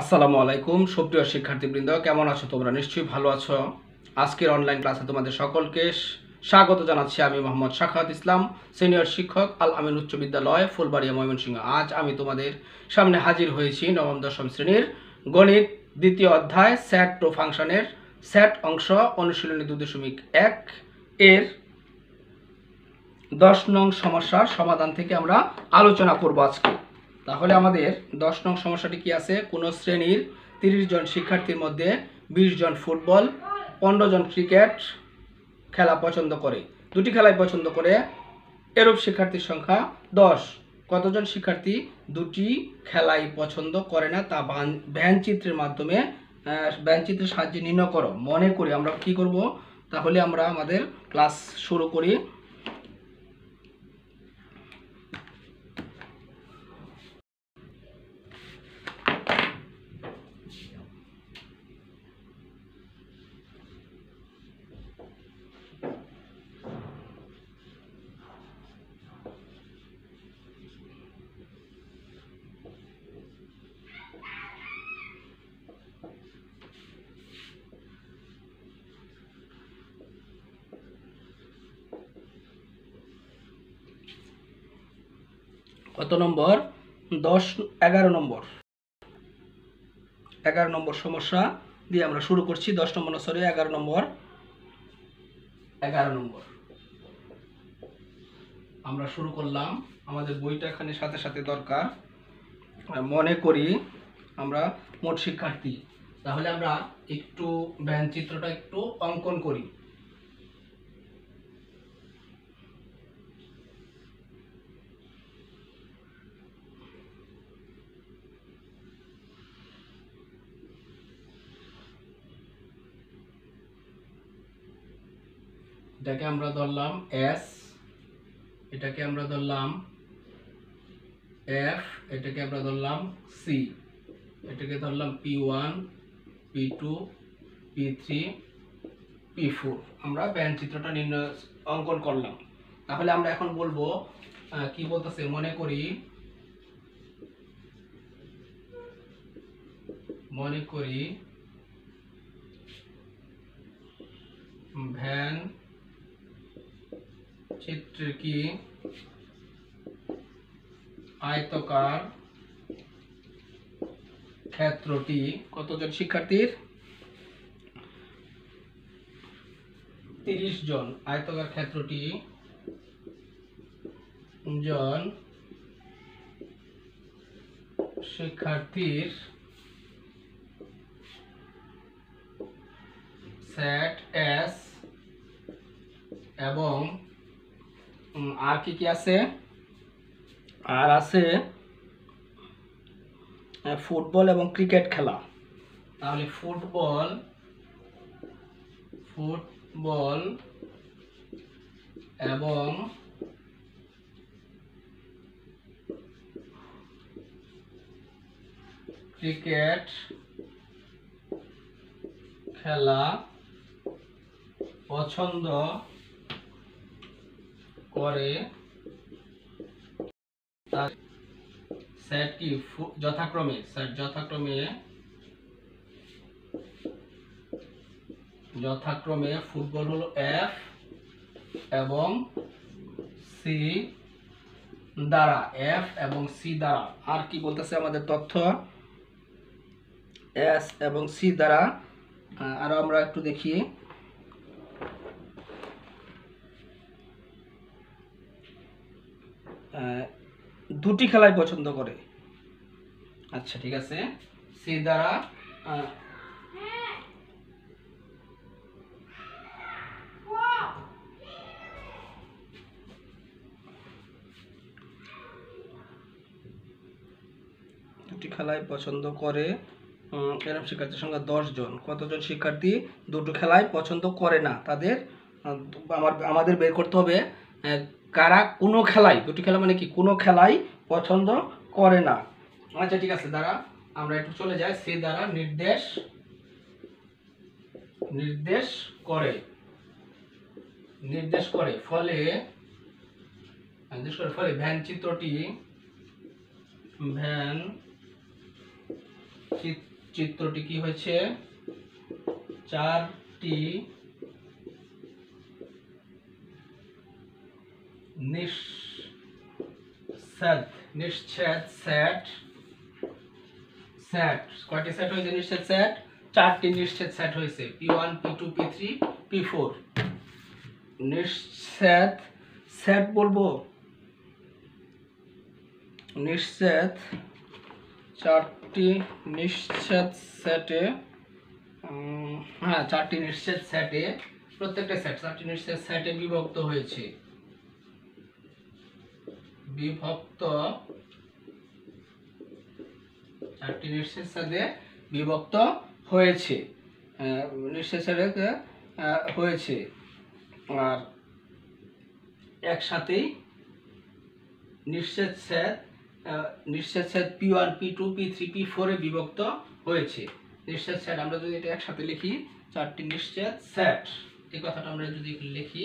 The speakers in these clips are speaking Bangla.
আসসালামু আলাইকুম, সুপ্রিয় শিক্ষার্থীবৃন্দ, কেমন আছো তোমরা? নিশ্চয়ই ভালো আছো। আজকের অনলাইন ক্লাসে তোমাদের সকলকে স্বাগত জানাচ্ছি আমি মোহাম্মদ শাখাত ইসলাম সিনিয়র শিক্ষক, আল আমিন উচ্চ বিদ্যালয়, ফুলবাড়িয়া, ময়মনসিংহ। আজ আমি তোমাদের সামনে হাজির হয়েছি নবম, দশম শ্রেণির গণিত দ্বিতীয় অধ্যায় স্যাট টু ফাংশনের স্যাট অংশ, অনুশীলনী দুই দশমিক এক এর দশ নং সমস্যার সমাধান থেকে আমরা আলোচনা করব আজকে। তাহলে আমাদের দশ নং সমস্যাটি কি আছে? কোনো শ্রেণির তিরিশ জন শিক্ষার্থীর মধ্যে বিশ জন ফুটবল পনেরো জন ক্রিকেট খেলা পছন্দ করে। দুটি খেলাই পছন্দ করে। এরূপ শিক্ষার্থীর সংখ্যা দশ। কতজন শিক্ষার্থী দুটি খেলাই পছন্দ করে না? তা বান- ব্যঞ্চিত্রের মাধ্যমে আহ, ব্যঞ্চিত্রের সাহায্যে নির্ণয় করো। মনে করি আমরা কি করব? তাহলে আমরা আমাদের ক্লাস শুরু করি। কত নম্বর? দশ, এগারো নম্বর। এগারো নম্বর সমস্যা দিয়ে আমরা শুরু করছি। দশ নম্বর সরি এগারো নম্বর। এগারো নম্বর। আমরা শুরু করলাম। আমাদের বইটা এখানে সাথে সাথে দরকার। মনে করি আমরা মোট শিক্ষার্থী। তাহলে আমরা একটু ব্যান চিত্রটা একটু অঙ্কন করি। এটাকে আমরা ধরলাম এস এটাকে আমরা ধরলাম এফ এটাকে আমরা ধরলাম সি এটাকে ধরলাম P one P two P three P four আমরা ব্যান চিত্রটা নির্ণয়, অঙ্কন করলাম। তাহলে আমরা এখন বলব কি বলতেছে, মনে করি মনে করি ভ্যান চিত্রে কি? আয়তকার ক্ষেত্রটি কতজন শিক্ষার্থীর? তিরিশ জন। আয়তকার ক্ষেত্রটি জন শিক্ষার্থীর সেট এস এবং আর কি কি আছে? আর আছে ফুটবল এবং ক্রিকেট খেলা। তাহলে ফুটবল ফুটবল এবং ক্রিকেট খেলা পছন্দ তার সেট কি? যথাক্রমে সেট যথাক্রমে যথাক্রমে ফুটবল হলো এফ এবং সি দ্বারা এফ এবং সি দ্বারা। আর কি বলতেছে আমাদের তথ্য? এস এবং সি দ্বারা। আহ, আরও আমরা একটু দেখি। দুটি খেলাই পছন্দ করে। আচ্ছা ঠিক আছে। সি দ্বারা দুটি খেলাই পছন্দ করে এরকম শিক্ষার্থীর সংখ্যা দশ জন। কতজন শিক্ষার্থী দুটো খেলাই পছন্দ করে না? তাদের আমার, আমাদের বের করতে হবে কারা কোনো খেলাই, দুটি খেলা মানে কি? কোনো খেলাই পছন্দ করে না। আচ্ছা ঠিক আছে দ্বারা আমরা একটু চলে যাই। সে দ্বারা নির্দেশ নির্দেশ করে। নির্দেশ করে, ফলে, নির্দেশ করে ফলে ভ্যান চিত্রটি, ভ্যান চিত- চিত্রটি কি হয়েছে? চারটি নিঃচ্ছেদ নিশ্চেদ সেট সেট কয়টি সেট হয়েছে? নিশ্চেদ সেট চারটি নিশ্চেদ সেট হয়েছে। P one, P two, P three, P four. নিশ্চেদ set বলব? নিশ্চেদ চারটি নিশ্চেদ সেটে হ্যাঁ চারটি নিশ্চেদ সেটে প্রত্যেকটা সেট চারটি নিশ্চেদ সেটে বিভক্ত হয়েছে। বিভক্ত চারটি নিশ্চেদ সেটে বিভক্ত হয়েছে। আহ, হয়েছে। আর একসাথেই আহ, নিশ্চেদ set P one P two P three P ফোরে বিভক্ত হয়েছে। নিশ্চেদ সেট আমরা যদি এটা একসাথে লিখি চারটি নিশ্চেদ সেট এই কথাটা আমরা যদি লিখি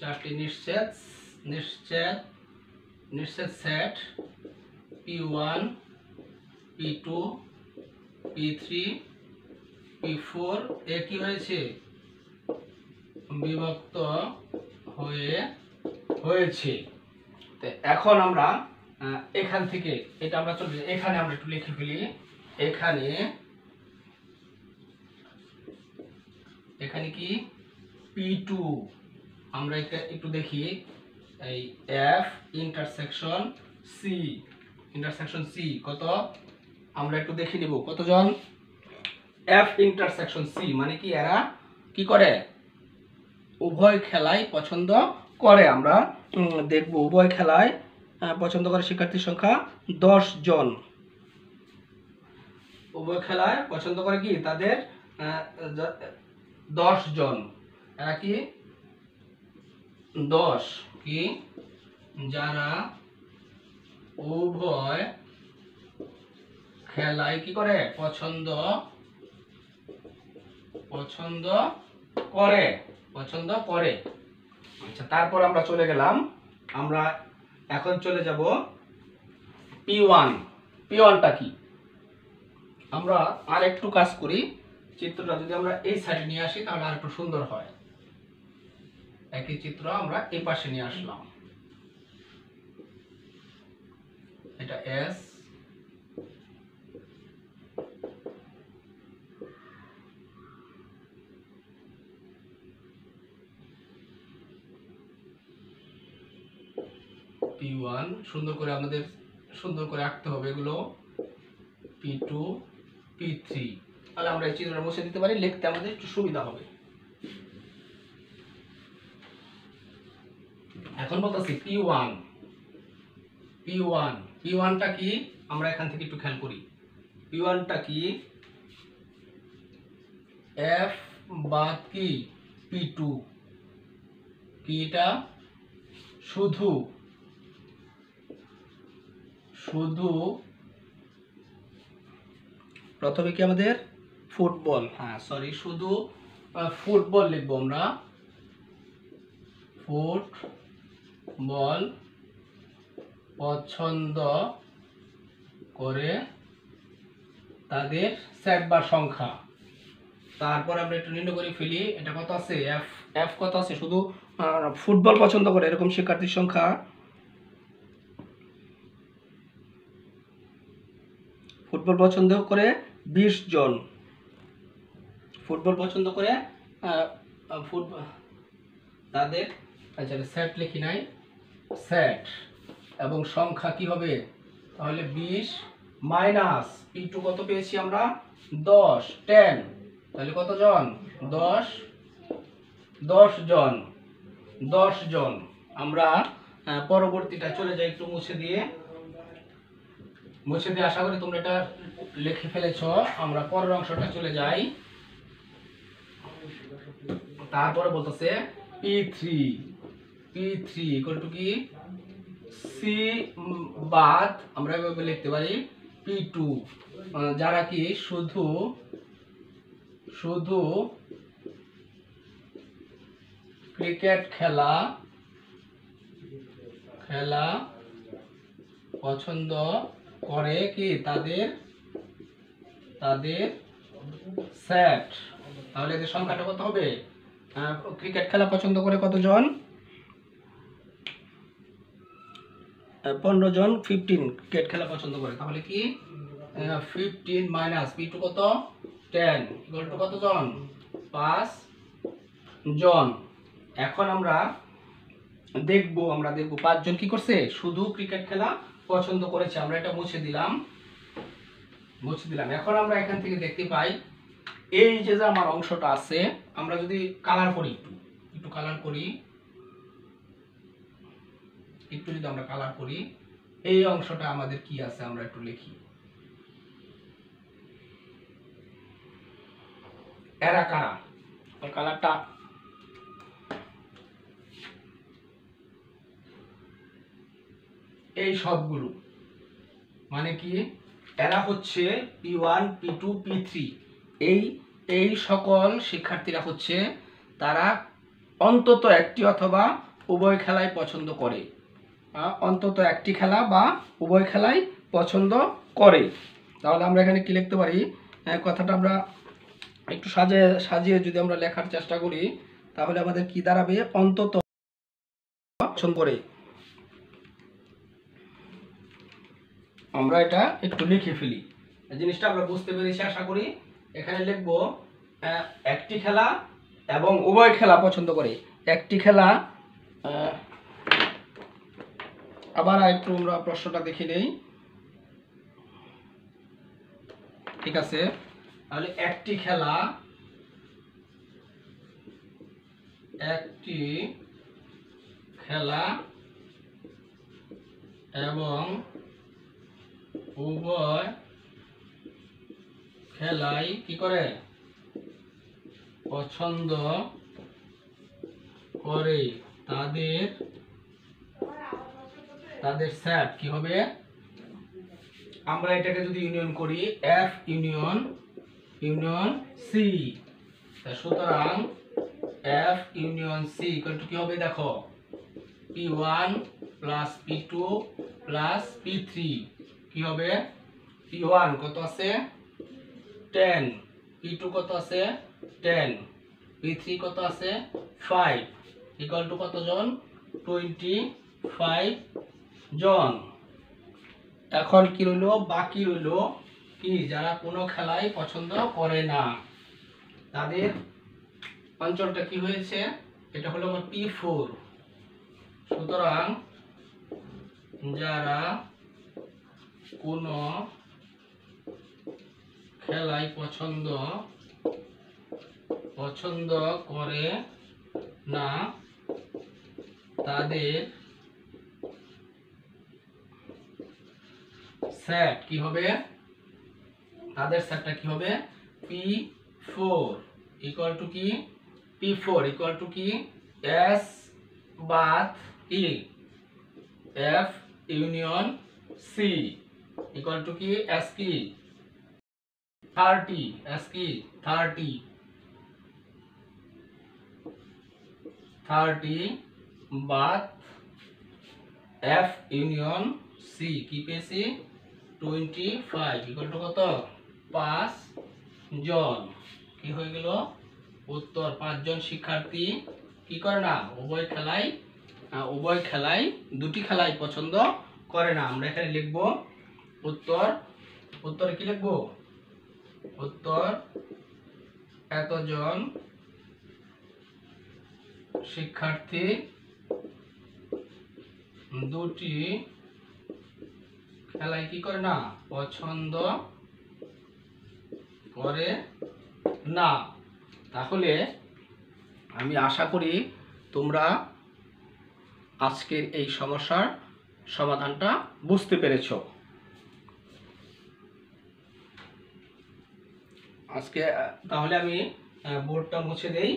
চারটি নিশ্চেদ নিশ্চেদ নিশ্চেদ set P one P two P three P four এ কি হয়েছে? বিভক্ত হয়ে হয়েছে। তো এখন আমরা এখান থেকে, এটা আমরা চলে এখানে আমরা একটু লিখে ফেলি। এখানে এখানে কি? পি টু আমরা এটা একটু দেখি। এই F intersection C intersection C কত? আমরা একটু দেখে নিব, কতজন? এফ ইন্টারসেকশন সি মানে কি এরা কি করে? উভয় খেলায় পছন্দ করে। আমরা দেখব, উভয় খেলায় পছন্দ করে শিক্ষার্থীর সংখ্যা দশ জন উভয় খেলায় পছন্দ করে কি? তাদের দশ জন এরা কি? দশ। কি? যারা উভয় খেলায় কি করে? পছন্দ পছন্দ করে পছন্দ করে। আচ্ছা তারপর আমরা চলে গেলাম। আমরা এখন চলে যাব পি ওয়ান পি ওয়ানটা কি? আমরা আর একটু কাজ করি। চিত্রটা যদি আমরা এই সাইডে নিয়ে আসি, তাহলে আর একটু সুন্দর হয়। একই চিত্র আমরা এই পাশে নিয়ে আসলাম। এটা এস পি ওয়ান সুন্দর করে আমাদের সুন্দর করে আঁকতে হবে এগুলো। পি টু পি থ্রি তাহলে আমরা এই চিত্রটা বসে দিতে পারি, লিখতে আমাদের একটু সুবিধা হবে। এখন বলতেছি P one P one P ওয়ানটা কি? আমরা এখান থেকে একটু খেয়াল করি। পি ওয়ানটা কি? এফ বাদ কি? পি টু এটা? শুধু। শুধু প্রথমে কি আমাদের? ফুটবল। হ্যাঁ সরি শুধু ফুটবল লিখব আমরা। ফুটবল পছন্দ করে তাদের সেট বা সংখ্যা। তারপর আমরা একটু নির্ণয় করে ফেলি, এটা কত আছে? এফ এফ কত আছে? শুধু ফুটবল পছন্দ করে, এরকম শিক্ষার্থীর সংখ্যা। ফুটবল পছন্দ করে বিশ জন। ফুটবল পছন্দ করে ফুটবল তাদের আচ্ছা সেট লিখি নাই। সেট এবং সংখ্যা কি হবে? তাহলে বিশ মাইনাস পি টু কত পেয়েছি আমরা? দশ, টেন। তাহলে কত জন? দশ। দশ জন। আমরা পরবর্তীটা চলে যাই একটু মুছে দিয়ে। মুছে দিয়ে আশা করি তোমরা এটা লিখে ফেলেছ। আমরা পরের অংশটা চলে যাই। তারপরে বলতেছে P three. P three equal to কি? সি বাদ আমরা এভাবে পারি পি টু যারা কি? শুধু শুধু ক্রিকেট খেলা খেলা পছন্দ করে কি? তাদের তাদের স্যাট তাহলে এদের সংখ্যাটা কত হবে? ক্রিকেট খেলা পছন্দ করে কতজন? পনেরো জন ফিফটিন ক্রিকেট খেলা পছন্দ করে। তাহলে কি? ফিফটিন মাইনাস পি টু কত? টেন ইকুয়াল টু কত জন? পাঁচ জন। এখন আমরা দেখব আমরা দেখব পাঁচজন কি করছে? শুধু ক্রিকেট খেলা পছন্দ করেছে। আমরা এটা মুছে দিলাম। মুছে দিলাম। এখন আমরা এখান থেকে দেখতে পাই, এই যে যে আমার অংশটা আছে, আমরা যদি কালার করি, একটু একটু কালার করি। একটু যদি আমরা কালার করি এই অংশটা আমাদের কি আছে আমরা একটু লিখি। এরা কারা? ওই কালারটা এই সবগুলো। মানে কি? এরা হচ্ছে P one P two P three এই এই সকল শিক্ষার্থীরা হচ্ছে তারা অন্তত একটি অথবা উভয় খেলাই পছন্দ করে। অন্তত একটি খেলা বা উভয় খেলাই পছন্দ করে। তাহলে আমরা এখানে কি লিখতে পারি? কথাটা আমরা একটু সাজিয়ে সাজিয়ে যদি আমরা লেখার চেষ্টা করি, তাহলে আমাদের কি দাঁড়াবে? অন্তত পছন্দ করে। আমরা এটা একটু লিখে ফেলি। জিনিসটা আমরা বুঝতে পেরেছি, আশা করি। এখানে লিখব একটি খেলা এবং উভয় খেলা পছন্দ করে। একটি খেলা আবার একটু আমরা প্রশ্নটা দেখে নেই। ঠিক আছে? তাহলে একটি খেলা একটি খেলা এবং উভয় খেলাই কি করে? পছন্দ করে তাদের তাদের স্যাট কি হবে? আমরা এটাকে যদি ইউনিয়ন করি এফ ইউনিয়ন ইউনিয়ন সি সুতরাং এফ ইউনিয়ন সি টু কি হবে দেখো? P one plus P two plus P three কি হবে? পি ওয়ান কত আছে? টেন পি টু কত আছে? টেন পি থ্রি কত আছে? ফাইভ ইকুয়াল টু কতজন? টোয়েন্টি ফাইভ জন। এখন কি রইল? বাকি রইল কি? যারা কোনো খেলাই পছন্দ করে না। তাদের অঞ্চলটা কি হয়েছে? এটা হলো আমার পি ফোর সুতরাং যারা কোনো খেলাই পছন্দ পছন্দ করে না, তাদের সেট কি হবে? তাদের সেটটা কি হবে? পি ফোর ইকুয়াল টু কি? পি ফোর ইকুয়াল টু কি? এস বাথ ই। F union C. Equal to কি? এস কি? থার্টি। এস কি? থার্টি। থার্টি বাথ এফ ইউনিয়ন সি কি পেয়েছি টোয়েন্টি ফাইভ ইকুয়াল কত? পাঁচ জন। কি হয়ে গেল? উত্তর পাঁচজন শিক্ষার্থী কি করে না? উভয় আহ, উভয় খেলাই দুটি খেলাই পছন্দ করে না। আমরা এখানে লিখব উত্তর। উত্তরে কি লিখব? উত্তর এতজন শিক্ষার্থী দুটি খেলায় কি করে না? পছন্দ করে না। তাহলে আমি আশা করি তোমরা আজকের এই সমস্যার সমাধানটা বুঝতে পেরেছ। আজকে তাহলে আমি বোর্ডটা মুছে দেই।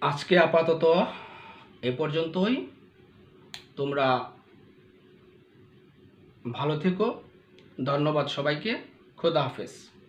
আজকে আপাতত এ পর্যন্তই। তোমরা ভালো থেকো। ধন্যবাদ সবাইকে। খোদা হাফেজ।